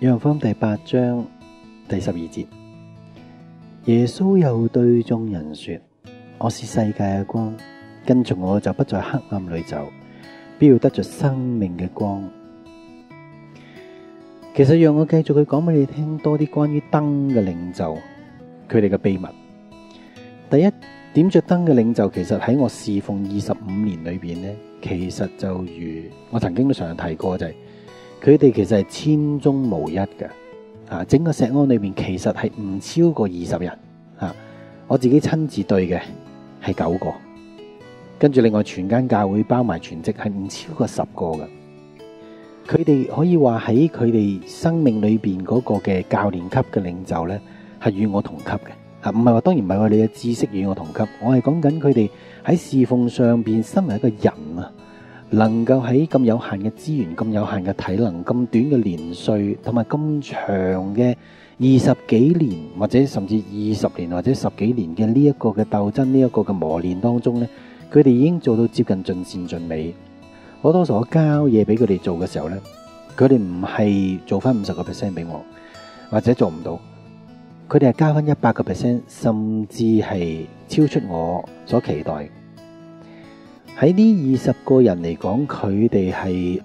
約翰福音第八章第十二節，耶穌又對眾人說：我是世界嘅光，跟從我就不在黑暗裏走，必要得着生命嘅光。其實讓我繼續去講俾你聽多啲關於燈嘅領袖，佢哋嘅秘密。第一，點着燈嘅領袖，其實喺我侍奉二十五年裏邊呢，其實就如我曾經都常提過就係、是。佢哋其實係千中無一嘅，啊！整個石安裏面其實係唔超過二十人，啊！我自己親自對嘅係九個，跟住另外全間教會包埋全職係唔超過十個嘅。佢哋可以話喺佢哋生命裏邊嗰個嘅教練級嘅領袖呢，係與我同級嘅，啊！唔係話當然唔係話你嘅知識與我同級，我係講緊佢哋喺侍奉上边身為一個人啊。能夠喺咁有限嘅資源、咁有限嘅體能、咁短嘅年歲，同埋咁長嘅二十幾年，或者甚至二十年或者十幾年嘅呢一個嘅鬥爭、呢一個嘅磨練當中呢，佢哋已經做到接近盡善盡美。好多時我交嘢俾佢哋做嘅時候呢，佢哋唔係做翻五十個 percent 俾我，或者做唔到，佢哋係交翻一百個 percent，甚至係超出我所期待。喺呢二十個人嚟講，佢哋係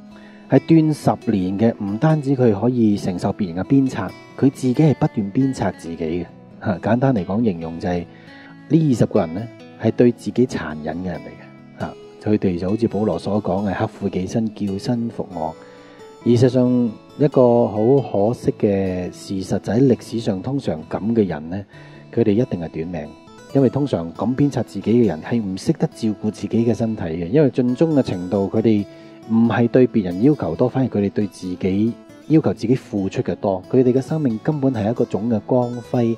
係斷十年嘅，唔單止佢可以承受別人嘅鞭策，佢自己係不斷鞭策自己嘅。吓，簡單嚟講，形容就係呢二十個人呢，係對自己殘忍嘅人嚟嘅。吓，佢哋就好似保羅所講嘅，刻苦己身，叫身服我。事實上，一個好可惜嘅事實就喺歷史上，通常咁嘅人呢，佢哋一定係短命。因為通常咁鞭策自己嘅人係唔識得照顧自己嘅身體嘅，因為盡忠嘅程度佢哋唔係對別人要求多，反而佢哋對自己要求自己付出嘅多。佢哋嘅生命根本係一個種嘅光輝，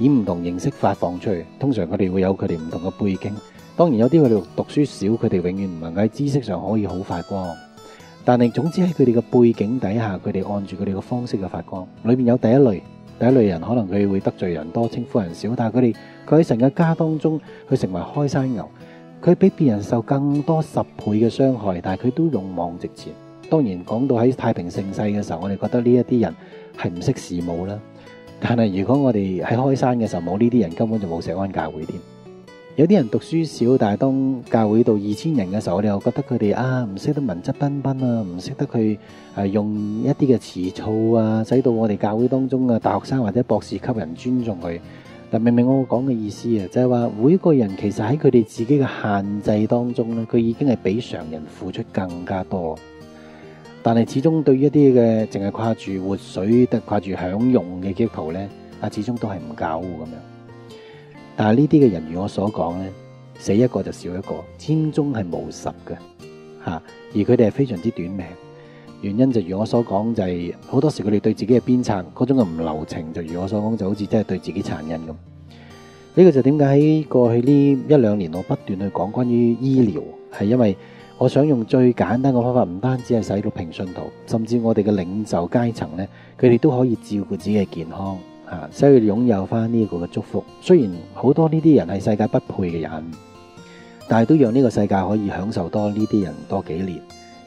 以唔同形式發放出去。通常佢哋會有佢哋唔同嘅背景。當然有啲佢哋讀書少，佢哋永遠唔能夠喺知識上可以好發光。但係總之喺佢哋嘅背景底下，佢哋按住佢哋嘅方式嘅發光。裏面有第一類，第一类人可能佢会得罪人多，称呼人少，但系佢哋。佢喺神嘅家当中，佢成为开山牛，佢比别人受更多十倍嘅伤害，但系佢都勇往直前。当然讲到喺太平盛世嘅时候，我哋觉得呢一啲人系唔识事务啦。但系如果我哋喺开山嘅时候冇呢啲人，根本就冇石安教会添。有啲人讀書少，但係當教會到二千人嘅時候，我哋又覺得佢哋啊唔識得文質彬彬啊，唔識得佢誒用一啲嘅詞藻啊，使到我哋教會當中嘅大學生或者博士級人尊重佢。但明明我講嘅意思啊，就係話每個人其實喺佢哋自己嘅限制當中咧，佢已經係比常人付出更加多。但係始終對於一啲嘅淨係掛住活水、得掛住享用嘅基督徒咧，啊始終都係唔夠咁樣。但系呢啲嘅人如我所講咧，死一個就少一個，千中係無十嘅吓，而佢哋係非常之短命。原因就如我所講，就係好多時佢哋對自己嘅鞭策嗰種嘅唔留情，就如我所講，就好似真係對自己殘忍咁。呢個就點解喺過去呢一兩年我不斷去講關於醫療，係因為我想用最簡單嘅方法，唔單止係使到平信徒，甚至我哋嘅領袖階層呢，佢哋都可以照顧自己嘅健康，啊，使佢哋擁有翻呢個嘅祝福。雖然好多呢啲人係世界不配嘅人，但係都讓呢個世界可以享受多呢啲人多幾年。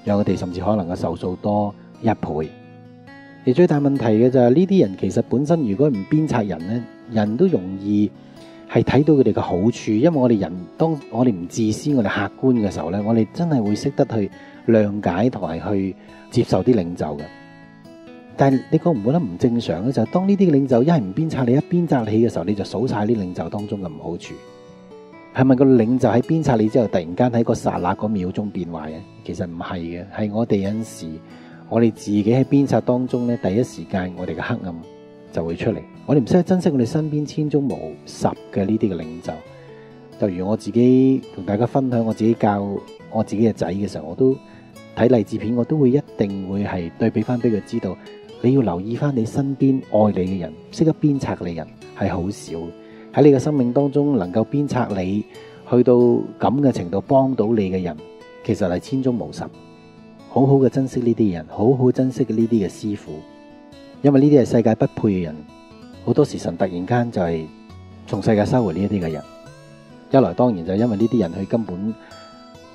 讓佢哋甚至可能嘅壽數多一倍，而最大問題嘅就係呢啲人其實本身如果唔鞭策人呢，人都容易係睇到佢哋嘅好處，因為我哋人當我哋唔自私，我哋客觀嘅時候呢，我哋真係會識得去谅解同埋去接受啲領袖嘅。但系你覺唔覺得唔正常咧？就係當呢啲領袖一系唔鞭策你，一鞭策你嘅時候，你就數晒啲領袖當中嘅唔好處。係咪個領袖喺鞭策你之後，突然間喺個刹那嗰秒鐘變壞嘅？其實唔係嘅，係我哋有陣時，我哋自己喺鞭策當中咧，第一時間我哋嘅黑暗就會出嚟。我哋唔识得珍惜我哋身邊千中無十嘅呢啲嘅領袖。就如我自己同大家分享，我自己教我自己嘅仔嘅時候，我都睇勵志片，我都會一定會係對比翻俾佢知道，你要留意翻你身邊愛你嘅人，識得鞭策你人係好少。喺你嘅生命當中，能夠鞭策你去到咁嘅程度，幫到你嘅人，其實係千中無十。好好嘅珍惜呢啲人，好好珍惜呢啲嘅師傅，因為呢啲係世界不配嘅人。好多時神突然間就係從世界收回呢一啲嘅人。一來當然就因為呢啲人佢根本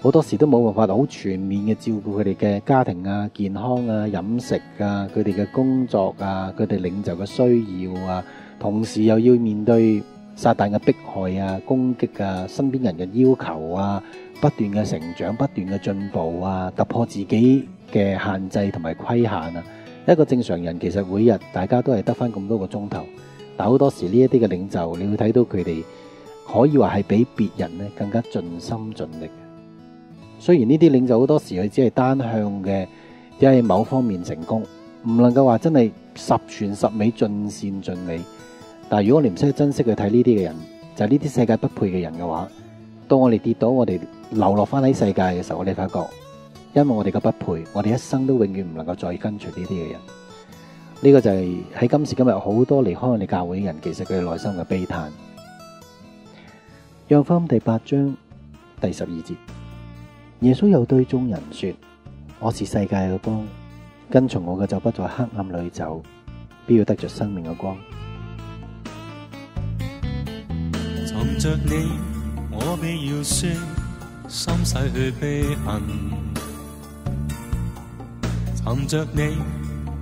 好多時都冇辦法好全面嘅照顧佢哋嘅家庭啊、健康啊、飲食啊、佢哋嘅工作啊、佢哋領袖嘅需要啊，同時又要面對撒旦嘅迫害啊、攻擊啊、身邊人嘅要求啊、不斷嘅成長、不斷嘅進步啊、突破自己嘅限制同埋規限啊。一個正常人其實每日大家都係得翻咁多個鐘頭，但好多時呢一啲嘅領袖，你會睇到佢哋可以話係比別人咧更加盡心盡力。雖然呢啲領袖好多時佢只係單向嘅，只係某方面成功，唔能夠話真係十全十美、盡善盡美。但如果你唔識珍惜去睇呢啲嘅人，就係呢啲世界不配嘅人嘅話，當我哋跌倒，我哋流落翻喺世界嘅時候，我哋發覺，因為我哋嘅不配，我哋一生都永遠唔能夠再跟隨呢啲嘅人。呢個就係喺今時今日好多離開我哋教會嘅人，其實佢哋內心嘅悲嘆。約翰第八章第十二節。耶穌又對眾人說：我是世界嘅光，跟從我嘅就不在黑暗裏走，必要得着生命嘅光。尋着你，我必要說，心逝去悲恨。尋着你，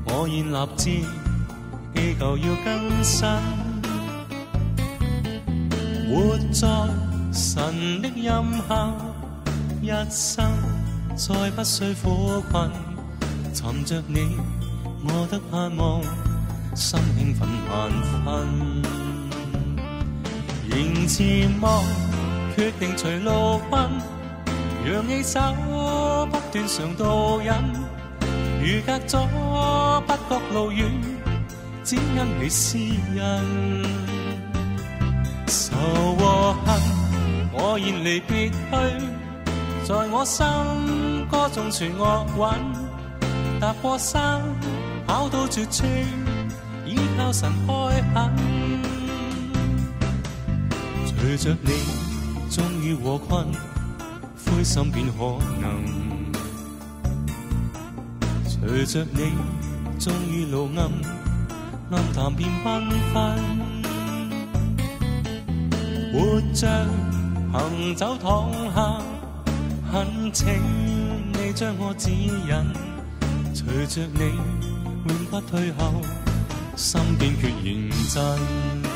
我現立志，祈求要更新，活在神的蔭下。一生再不需苦困，尋着你，我得盼望，心興奮萬分。仍前望，決定隨路奔，讓你手不斷常導引。如隔咗不覺路遠，只因你私恩。愁和恨，我現離別去。在我心歌中傳樂韻，踏過山，跑到絕處，依靠神開墾。隨着你，終於禍困，灰心變可能。隨着你，終於路暗，暗淡變繽紛。活着，行走躺下。恳，请你将我指引，随着你永不退后，心变决然真。